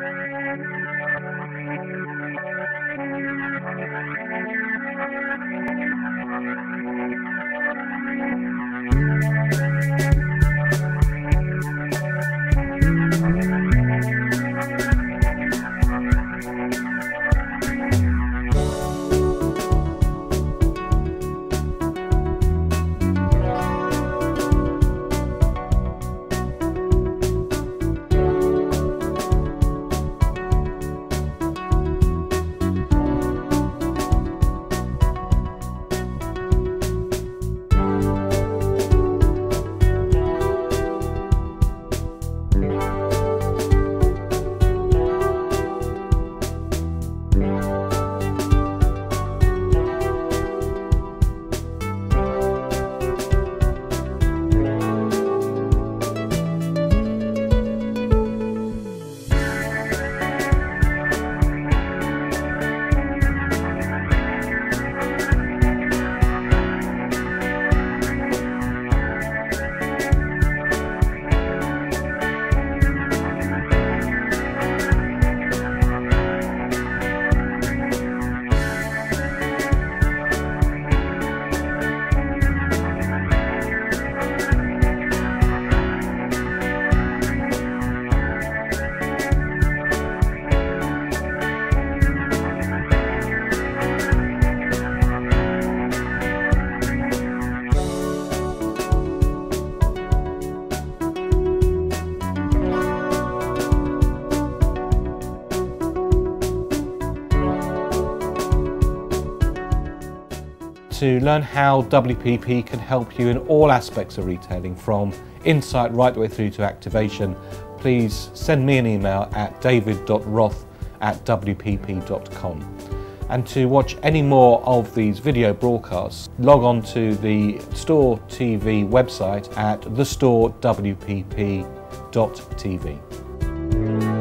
Thank you. To learn how WPP can help you in all aspects of retailing from insight right the way through to activation, please send me an email at david.roth at wpp.com. And to watch any more of these video broadcasts, log on to the Store TV website at thestorewpp.tv.